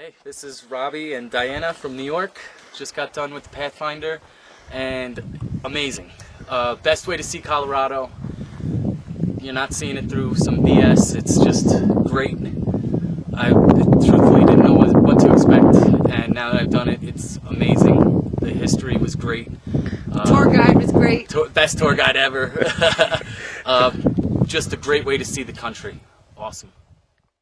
Hey, this is Robbie and Diana from New York. Just got done with Pathfinder and amazing. Uh, best way to see Colorado. You're not seeing it through some BS. It's just great. I truthfully didn't know what, to expect, and now that I've done it, it's amazing. The history was great. Uh, Tour guide was great. To best tour guide ever. uh, just a great way to see the country. Awesome.